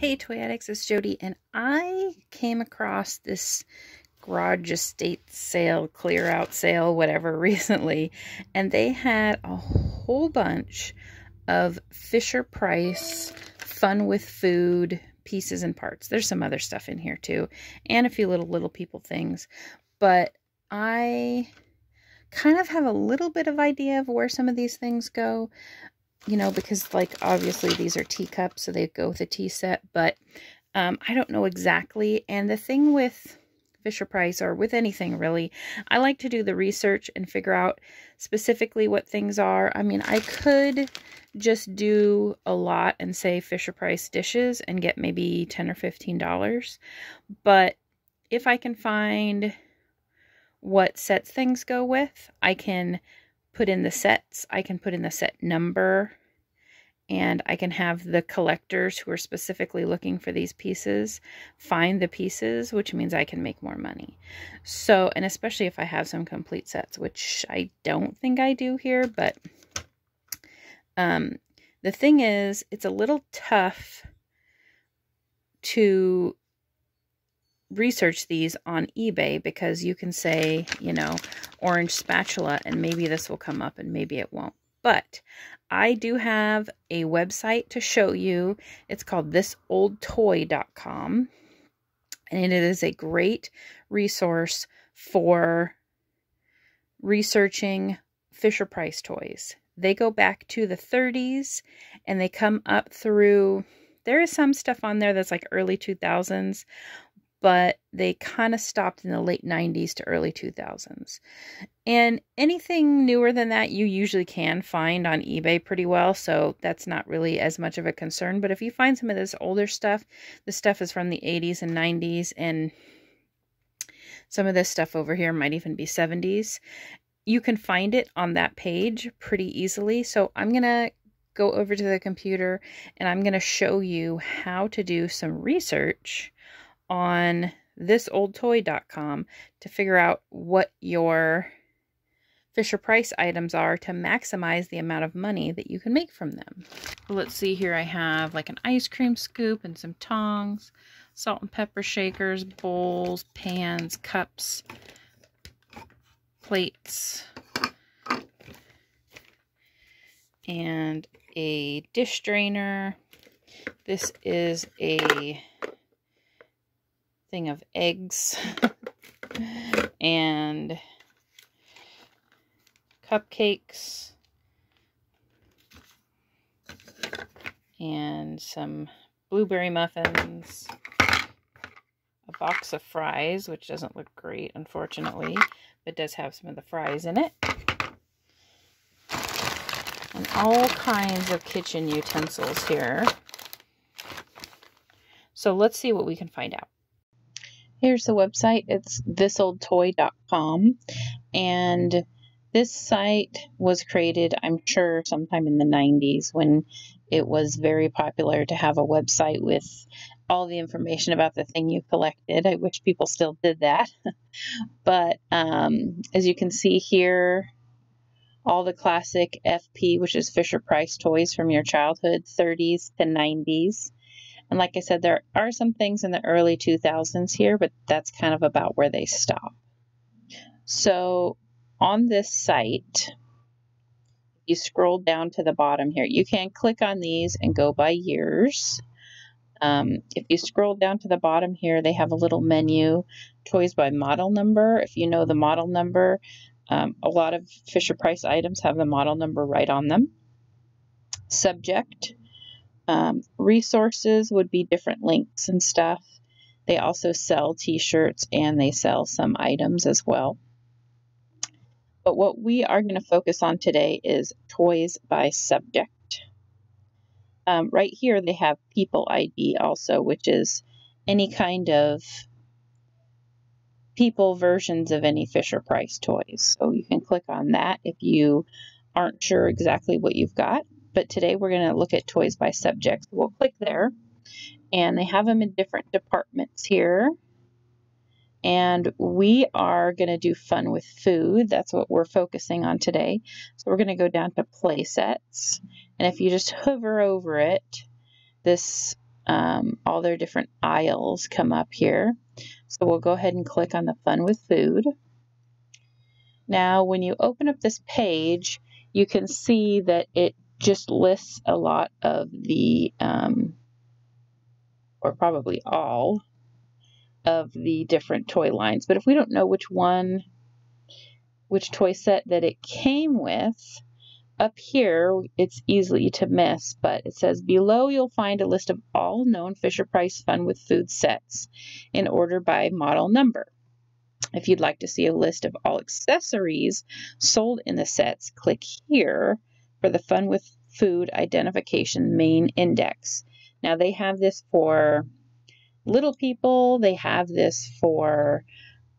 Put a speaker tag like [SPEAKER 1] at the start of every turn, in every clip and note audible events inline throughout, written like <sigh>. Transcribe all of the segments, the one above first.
[SPEAKER 1] Hey Toy Addicts, it's Jody, and I came across this garage estate sale, clear out sale, whatever, <laughs> recently, and they had a whole bunch of Fisher Price fun with food pieces and parts. There's some other stuff in here too, and a few little little people things, but I kind of have a little bit of idea of where some of these things go you know, because like obviously these are teacups, so they go with a tea set, but um, I don't know exactly. And the thing with Fisher Price or with anything really, I like to do the research and figure out specifically what things are. I mean, I could just do a lot and say Fisher Price dishes and get maybe 10 or 15 dollars. But if I can find what sets things go with, I can put in the sets, I can put in the set number, and I can have the collectors who are specifically looking for these pieces find the pieces, which means I can make more money. So, and especially if I have some complete sets, which I don't think I do here, but um, the thing is, it's a little tough to research these on eBay because you can say, you know, orange spatula and maybe this will come up and maybe it won't. But I do have a website to show you. It's called thisoldtoy.com and it is a great resource for researching Fisher Price toys. They go back to the 30s and they come up through there is some stuff on there that's like early 2000s but they kind of stopped in the late 90s to early 2000s. And anything newer than that, you usually can find on eBay pretty well, so that's not really as much of a concern. But if you find some of this older stuff, the stuff is from the 80s and 90s, and some of this stuff over here might even be 70s. You can find it on that page pretty easily. So I'm going to go over to the computer and I'm going to show you how to do some research on thisoldtoy.com to figure out what your Fisher Price items are to maximize the amount of money that you can make from them. Let's see here. I have like an ice cream scoop and some tongs, salt and pepper shakers, bowls, pans, cups, plates, and a dish drainer. This is a thing of eggs <laughs> and cupcakes and some blueberry muffins, a box of fries, which doesn't look great, unfortunately, but does have some of the fries in it, and all kinds of kitchen utensils here. So let's see what we can find out. Here's the website. It's thisoldtoy.com. And this site was created, I'm sure, sometime in the 90s when it was very popular to have a website with all the information about the thing you collected. I wish people still did that. <laughs> but um, as you can see here, all the classic FP, which is Fisher Price toys from your childhood, 30s to 90s. And like I said, there are some things in the early 2000s here, but that's kind of about where they stop. So on this site, you scroll down to the bottom here, you can click on these and go by years. Um, if you scroll down to the bottom here, they have a little menu, toys by model number. If you know the model number, um, a lot of Fisher Price items have the model number right on them. Subject, um, resources would be different links and stuff. They also sell t shirts and they sell some items as well. But what we are going to focus on today is toys by subject. Um, right here, they have people ID also, which is any kind of people versions of any Fisher Price toys. So you can click on that if you aren't sure exactly what you've got but today we're going to look at toys by subject. We'll click there, and they have them in different departments here. And we are going to do fun with food. That's what we're focusing on today. So we're going to go down to play sets. And if you just hover over it, this um, all their different aisles come up here. So we'll go ahead and click on the Fun with Food. Now, when you open up this page, you can see that it just lists a lot of the, um, or probably all, of the different toy lines. But if we don't know which one, which toy set that it came with, up here it's easily to miss, but it says below you'll find a list of all known Fisher Price Fun with Food sets in order by model number. If you'd like to see a list of all accessories sold in the sets, click here for the Fun with Food Identification Main Index. Now they have this for little people, they have this for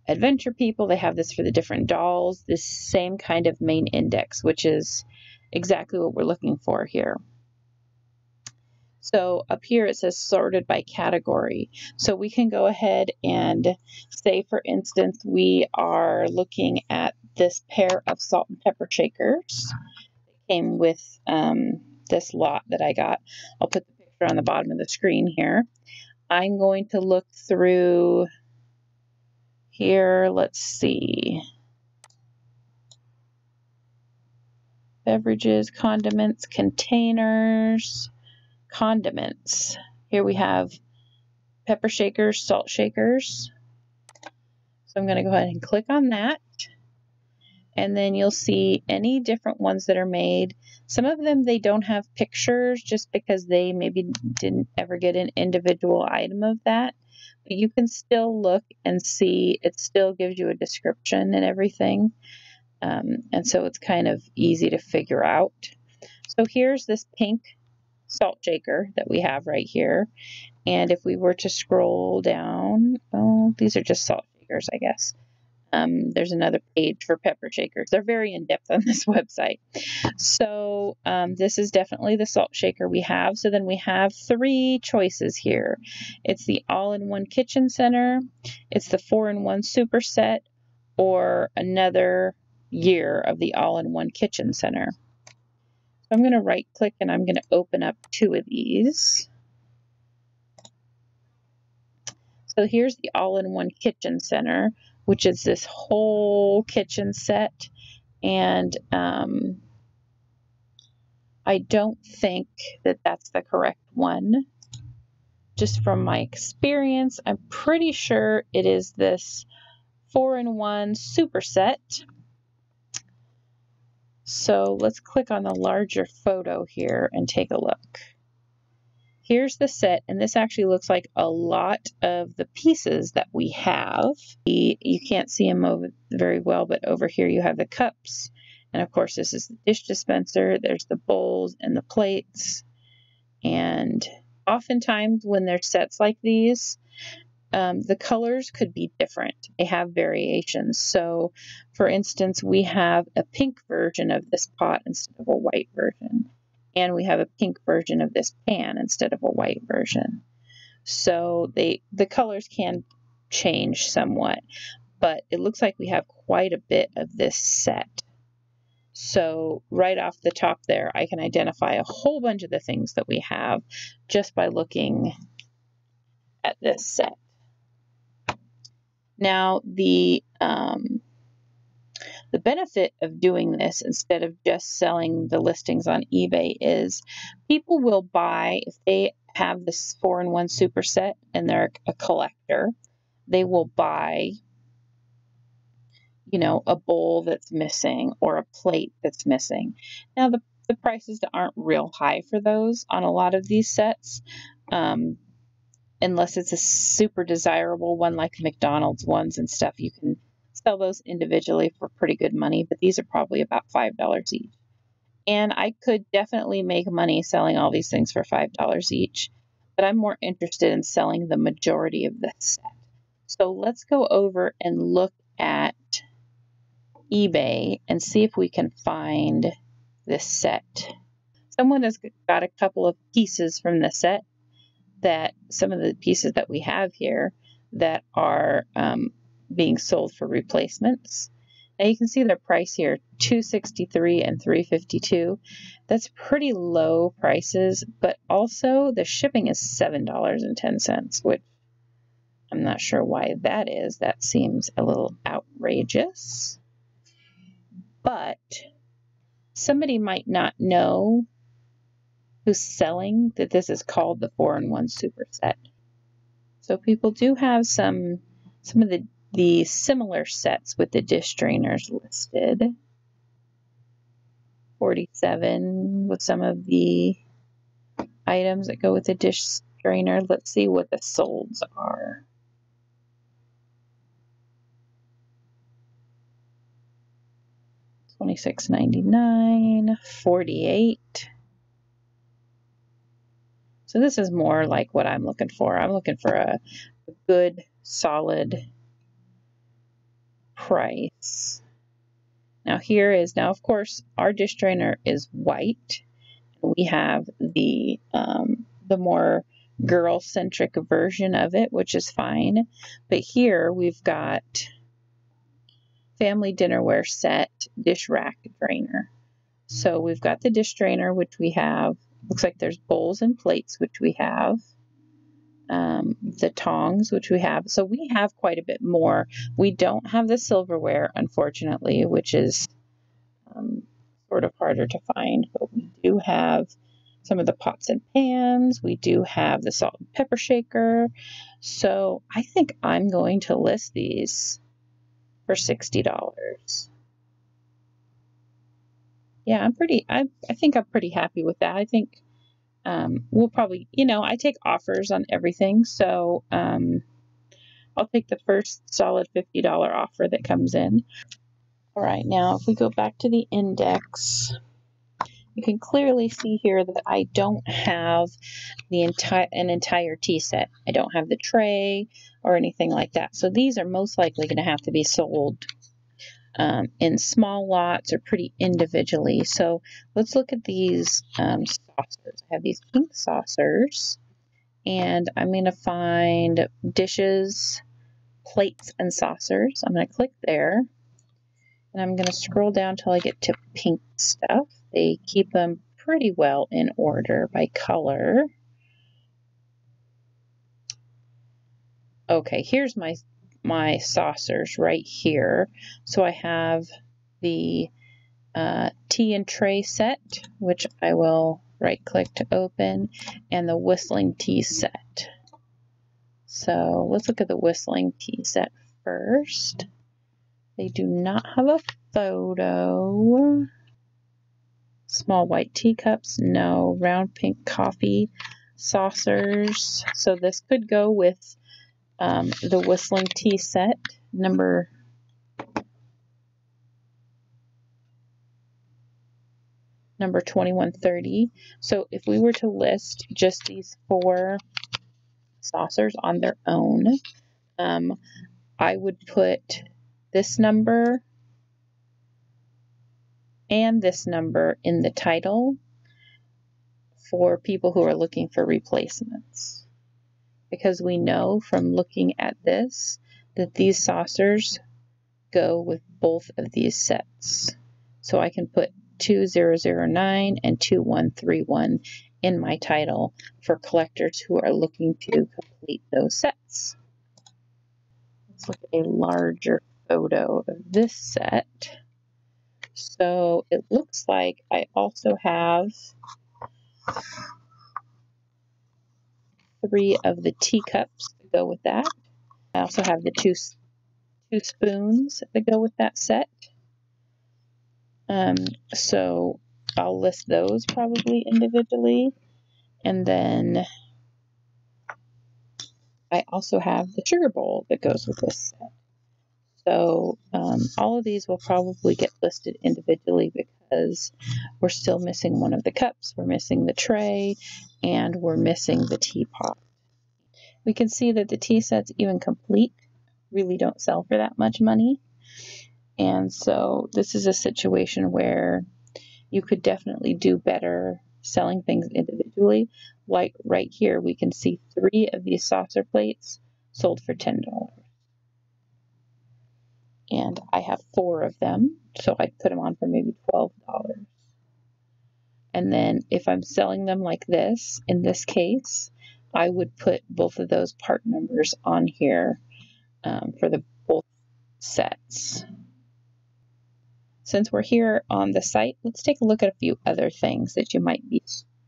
[SPEAKER 1] adventure people, they have this for the different dolls, this same kind of main index, which is exactly what we're looking for here. So up here it says sorted by category. So we can go ahead and say, for instance, we are looking at this pair of salt and pepper shakers. Came with um, this lot that I got. I'll put the picture on the bottom of the screen here. I'm going to look through here. Let's see. Beverages, condiments, containers, condiments. Here we have pepper shakers, salt shakers. So I'm going to go ahead and click on that. And then you'll see any different ones that are made. Some of them, they don't have pictures just because they maybe didn't ever get an individual item of that. But you can still look and see, it still gives you a description and everything. Um, and so it's kind of easy to figure out. So here's this pink salt shaker that we have right here. And if we were to scroll down, oh, these are just salt shakers, I guess. Um, there's another page for pepper shakers. They're very in depth on <laughs> this website. So um, this is definitely the salt shaker we have. So then we have three choices here. It's the all-in-one kitchen center, it's the four-in-one super set, or another year of the all-in-one kitchen center. So I'm going to right click and I'm going to open up two of these. So here's the all-in-one kitchen center, which is this whole kitchen set. And um, I don't think that that's the correct one. Just from my experience, I'm pretty sure it is this four-in-one super set. So let's click on the larger photo here and take a look. Here's the set, and this actually looks like a lot of the pieces that we have. You can't see them over very well, but over here you have the cups. And of course, this is the dish dispenser. There's the bowls and the plates. And oftentimes when there's sets like these, um, the colors could be different. They have variations. So, for instance, we have a pink version of this pot instead of a white version, and we have a pink version of this pan instead of a white version. So they the colors can change somewhat, but it looks like we have quite a bit of this set. So right off the top there, I can identify a whole bunch of the things that we have just by looking at this set. Now, the um, the benefit of doing this instead of just selling the listings on eBay is people will buy if they have this four in one super set and they're a collector, they will buy you know, a bowl that's missing or a plate that's missing. Now, the, the prices aren't real high for those on a lot of these sets. Um, unless it's a super desirable one like McDonald's ones and stuff, you can sell those individually for pretty good money, but these are probably about $5 each. And I could definitely make money selling all these things for $5 each, but I'm more interested in selling the majority of this set. So let's go over and look at eBay and see if we can find this set. Someone has got a couple of pieces from the set that some of the pieces that we have here that are um, being sold for replacements. Now you can see their price here, 263 and 352. That's pretty low prices, but also the shipping is $7.10, which I'm not sure why that is. That seems a little outrageous. But somebody might not know who's selling that this is called the 4-in-1 superset. So people do have some some of the, the similar sets with the dish drainers listed. 47 with some of the items that go with the dish strainer. Let's see what the solds are. Twenty-six ninety-nine, forty-eight. So this is more like what I'm looking for. I'm looking for a, a good, solid price. Now here is, now of course, our dish drainer is white. We have the, um, the more girl-centric version of it, which is fine. But here we've got family dinnerware set dish rack drainer. So we've got the dish drainer, which we have Looks like there's bowls and plates, which we have. Um, the tongs, which we have. So we have quite a bit more. We don't have the silverware, unfortunately, which is um, sort of harder to find, but we do have some of the pots and pans. We do have the salt and pepper shaker. So I think I'm going to list these for $60 yeah, I'm pretty, I, I think I'm pretty happy with that. I think um, we'll probably, you know, I take offers on everything. So um, I'll take the first solid $50 offer that comes in. All right, now if we go back to the index, you can clearly see here that I don't have the entire an entire tea set. I don't have the tray or anything like that. So these are most likely going to have to be sold um, in small lots or pretty individually. So let's look at these um, saucers. I have these pink saucers, and I'm going to find dishes, plates, and saucers. I'm going to click there, and I'm going to scroll down till I get to pink stuff. They keep them pretty well in order by color. Okay, here's my my saucers right here. So I have the uh, tea and tray set, which I will right click to open, and the whistling tea set. So let's look at the whistling tea set first. They do not have a photo. Small white teacups, no. Round pink coffee saucers. So this could go with um, the Whistling Tea set, number number 2130. So if we were to list just these four saucers on their own, um, I would put this number and this number in the title for people who are looking for replacements because we know from looking at this that these saucers go with both of these sets. So I can put 2009 and 2131 in my title for collectors who are looking to complete those sets. Let's look at a larger photo of this set. So it looks like I also have three of the teacups to go with that. I also have the two, two spoons that go with that set. Um, so I'll list those probably individually. And then I also have the sugar bowl that goes with this set. So um, all of these will probably get listed individually because we're still missing one of the cups, we're missing the tray, and we're missing the teapot. We can see that the tea sets, even complete, really don't sell for that much money. And so this is a situation where you could definitely do better selling things individually. Like right here, we can see three of these saucer plates sold for $10. and I have four of them, so I'd put them on for maybe $12. And then if I'm selling them like this, in this case, I would put both of those part numbers on here um, for the both sets. Since we're here on the site, let's take a look at a few other things that you might be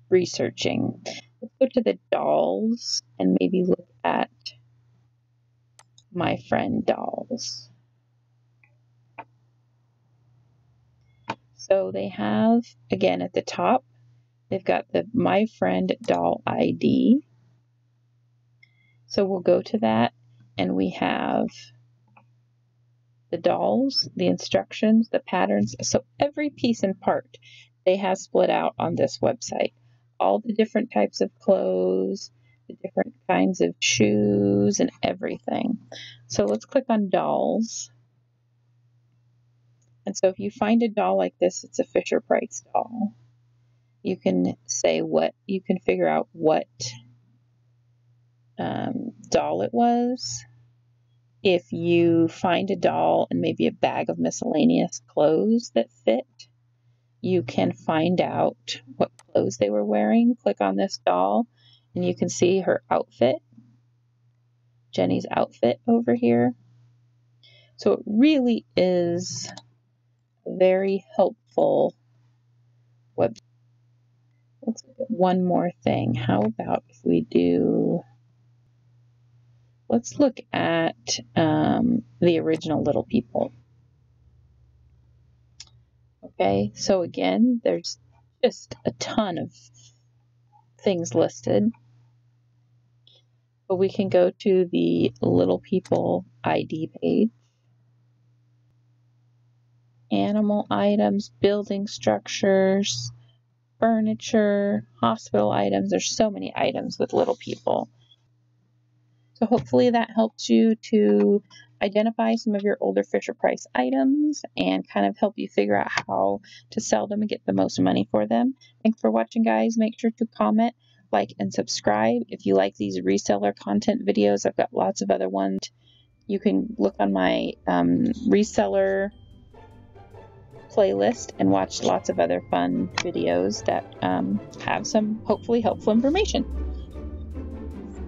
[SPEAKER 1] researching. Let's go to the dolls and maybe look at my friend dolls. So they have, again, at the top, they've got the My Friend Doll ID. So we'll go to that and we have the dolls, the instructions, the patterns. So every piece and part they have split out on this website. All the different types of clothes, the different kinds of shoes, and everything. So let's click on dolls. And so if you find a doll like this, it's a Fisher Price doll. You can say what, you can figure out what um, doll it was. If you find a doll and maybe a bag of miscellaneous clothes that fit, you can find out what clothes they were wearing. Click on this doll and you can see her outfit, Jenny's outfit over here. So it really is very helpful website. Let's look at one more thing. How about if we do, let's look at um, the original Little People. Okay, so again, there's just a ton of things listed. But we can go to the Little People ID page animal items, building structures, furniture, hospital items. There's so many items with little people. So hopefully that helps you to identify some of your older Fisher Price items and kind of help you figure out how to sell them and get the most money for them. Thanks for watching guys. Make sure to comment, like, and subscribe. If you like these reseller content videos, I've got lots of other ones. You can look on my um, reseller playlist and watch lots of other fun videos that um, have some hopefully helpful information.